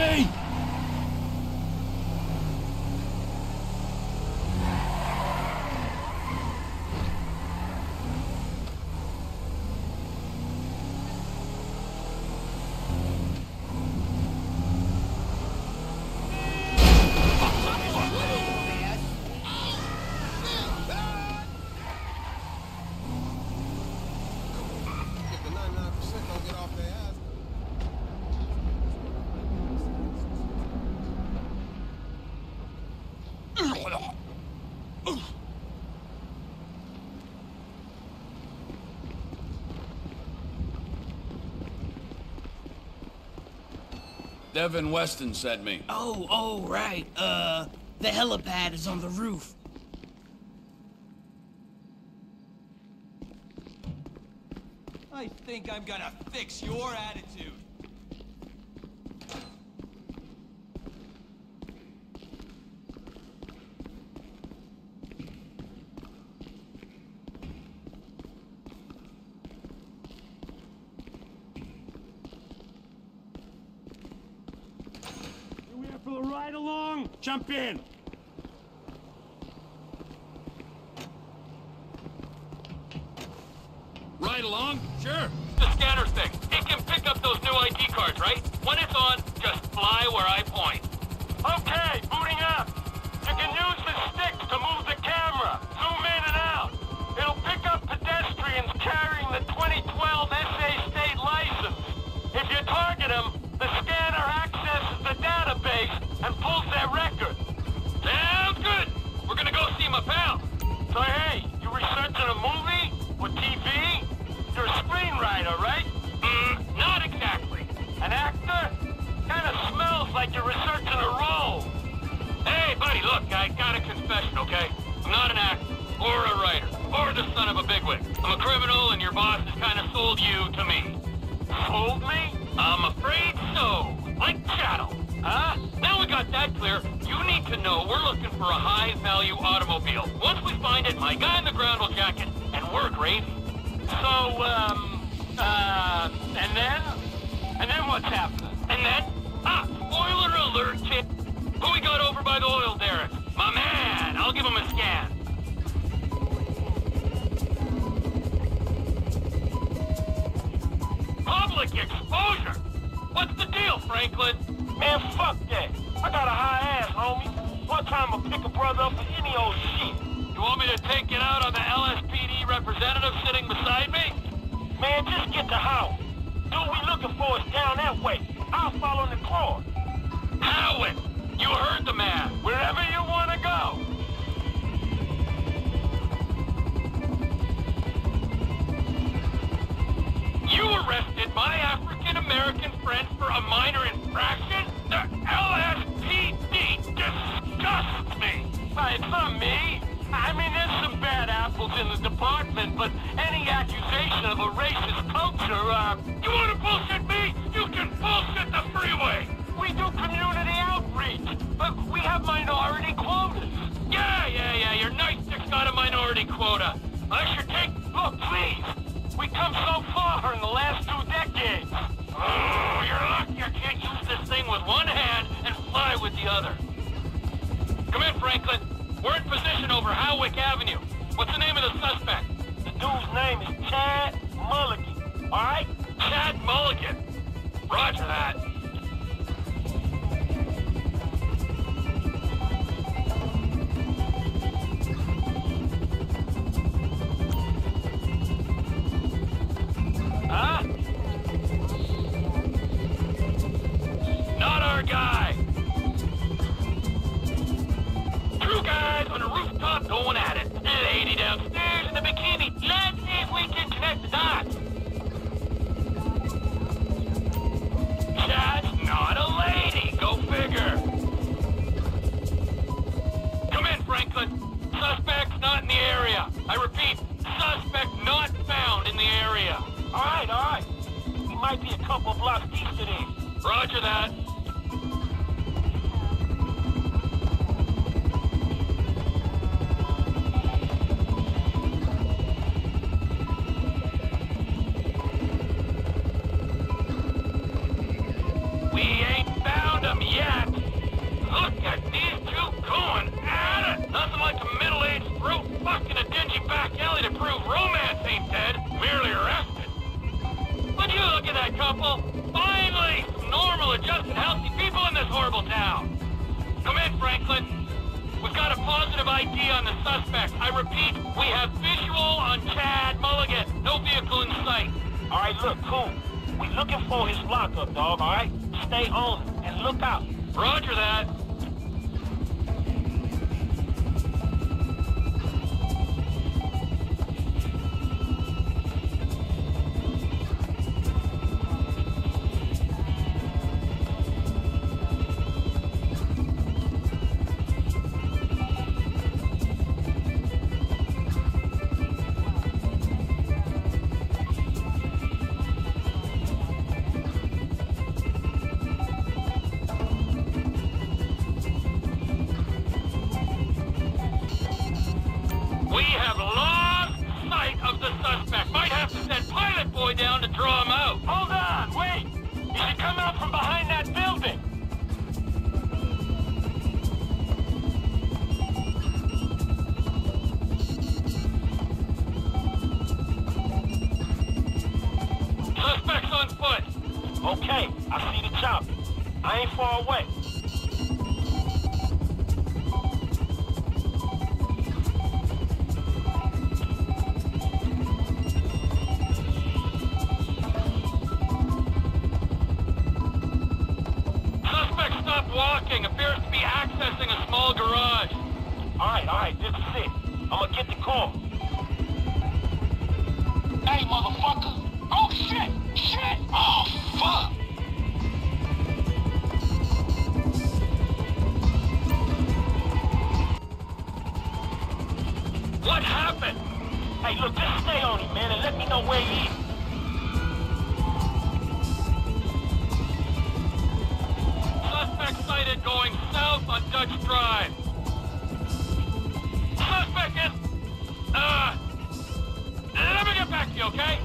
me! If the 99% don't get off their ass, Devin Weston sent me. Oh, oh, right. Uh, the helipad is on the roof. I think I'm gonna fix your attitude. You here for the ride along? Jump in. Right along? Sure. The scanner thing. It can pick up those new ID cards, right? When it's on, just fly where I point. Okay, booting up. You can use the sticks to move the my pal. So hey, you researching a movie? Or TV? You're a screenwriter, right? Mm, not exactly. An actor? Kinda smells like you're researching a role. Hey, buddy, look, I got a confession, okay? I'm not an actor, or a writer, or the son of a bigwig. I'm a criminal, and your boss has kinda sold you to me. Sold me? I'm afraid so. Like chattel. Know we're looking for a high-value automobile. Once we find it, my guy in the ground will jack it, and we're gravy. So, um, uh, and then? And then what's happening? And then? Ah, spoiler alert, kid. Who we got over by the oil derrick? My man! I'll give him a scan. Public exposure? What's the deal, Franklin? Man, fuck that. I got a high ass, time I'll pick a brother up for any old shit. You want me to take it out on the LSPD representative sitting beside me? Man, just get the house. Dude we looking for is down that way. I'll follow the car. Howard, you heard the man. Wherever you want to go. You arrested my African-American friend for a minor infraction? The LSPD disgusts me! It's not me. I mean, there's some bad apples in the department, but any accusation of a racist culture, uh... You wanna bullshit me? You can bullshit the freeway! We do community outreach, but we have minority quotas. Yeah, yeah, yeah, your nightstick's got a minority quota. I should take... Look, please! We come so far in the last two decades. Oh, you're lucky I can't use this thing with one hand and fly with the other. Come in, Franklin. We're in position over Hawick Avenue. Couple? Finally, some normal, adjusted, healthy people in this horrible town. Come in, Franklin. We've got a positive ID on the suspect. I repeat, we have visual on Chad Mulligan. No vehicle in sight. All right, look, cool. We're looking for his lockup, dog, all right? Stay on and look out. Roger that. Appears to be accessing a small garage. All right, all right, this is it. I'm gonna get the call. Hey, motherfucker! Oh, shit! Shit! Oh, fuck! What happened? Hey, look, just stay on him, man, and let me know where he is. Sighted going south on Dutch Drive. Suspect is... Uh... Let me get back to you, okay?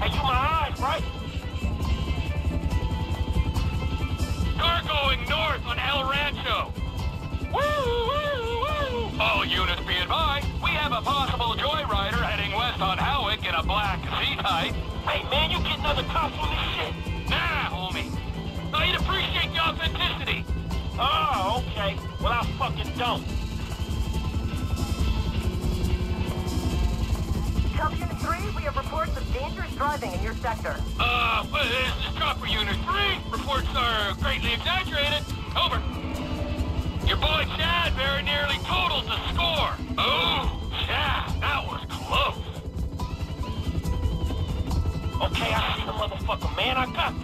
Hey, you my eyes, right? Car going north on El Rancho. Woo, woo, woo. All units be advised, we have a possible joyrider heading west on Hawick in a black Z-Type. Hey, man, you getting other cops on this shit? Authenticity. Oh, okay. Well, I fucking don't. Unit 3, we have reports of dangerous driving in your sector. Uh, well, this is Chopper Unit 3. Reports are greatly exaggerated. Over. Your boy Chad very nearly totaled the score. Oh, Chad, that was close. Okay, I see the motherfucker, man. I got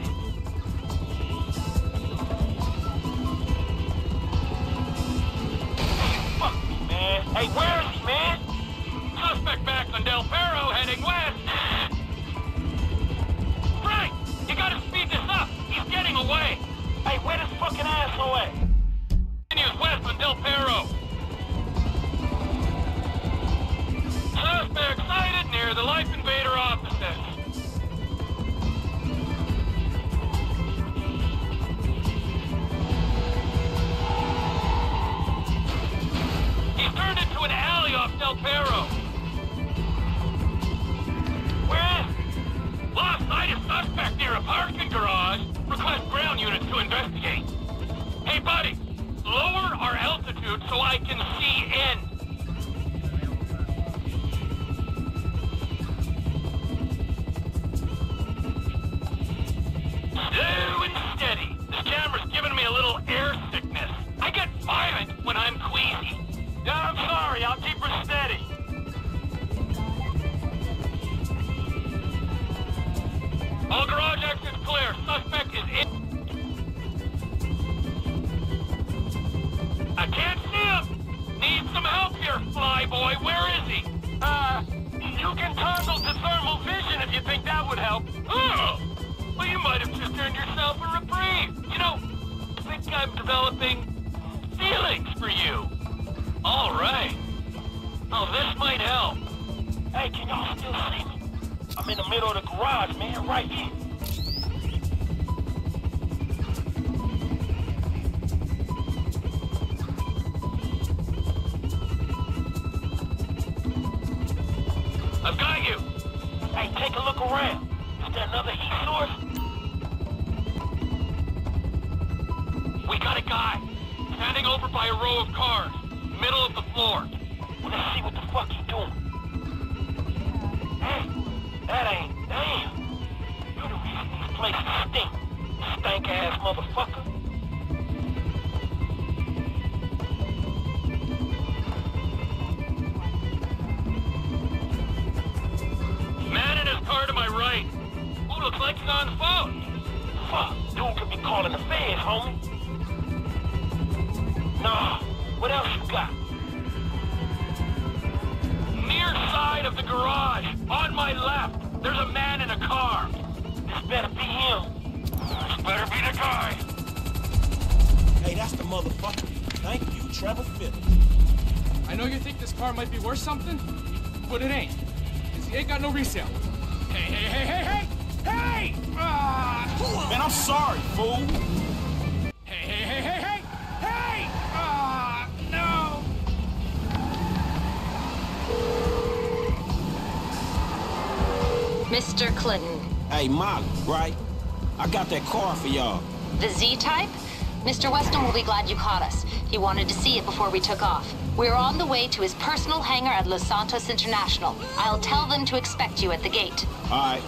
think I'm developing feelings for you. All right. Oh, this might help. Hey, can y'all still see me? I'm in the middle of the garage, man, right here. guy, standing over by a row of cars, middle of the floor. Let's see what the fuck he's doing. Hey, that ain't damn. You the reason these places stink, stank-ass motherfucker. Man in his car to my right. Who looks like he's on the phone? Fuck, dude could be calling the feds, homie. There's a man in a car. This better be him. This better be the guy. Hey, that's the motherfucker. Thank you, Trevor Phillips. I know you think this car might be worth something, but it ain't. 'Cause it ain't got no resale. Hey, hey, hey, hey, hey! Hey! Ah! Man, I'm sorry, fool. Mr. Clinton, Hey, Molly, right? I got that car for y'all. the Z-Type? Mr. Weston will be glad you caught us. He wanted to see it before we took off. We're on the way to his personal hangar at Los Santos International. I'll tell them to expect you at the gate. All right.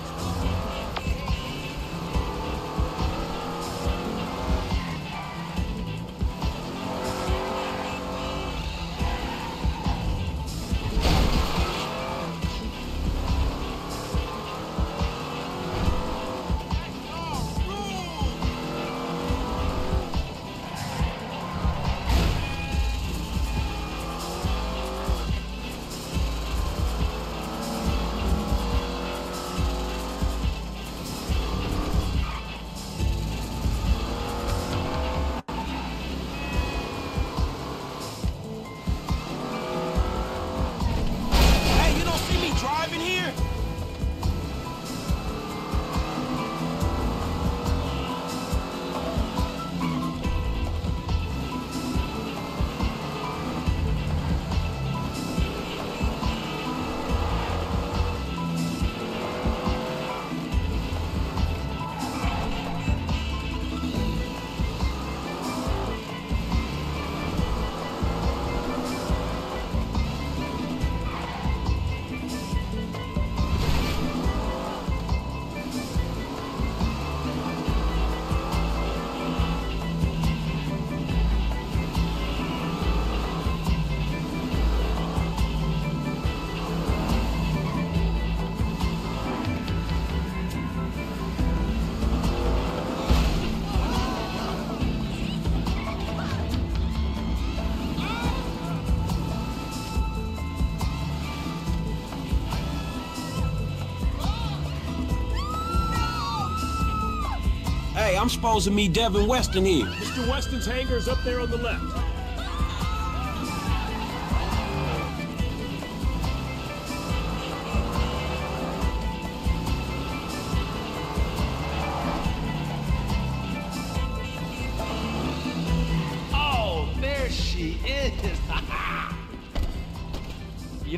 Hey, I'm supposed to meet Devin Weston here. Mr. Weston's hangar is up there on the left.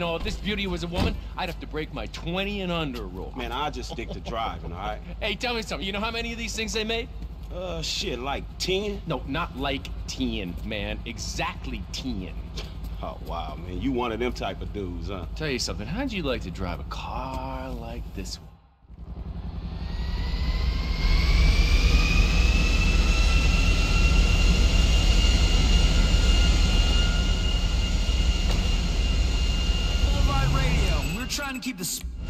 Know, if this beauty was a woman, I'd have to break my 20 and under rule. Man, I just stick to driving, all right? Hey, tell me something. You know how many of these things they made? Uh, shit, like 10? No, not like 10, man. Exactly 10. Oh, wow, man. You one of them type of dudes, huh? Tell you something. How'd you like to drive a car like this one? trying to keep the.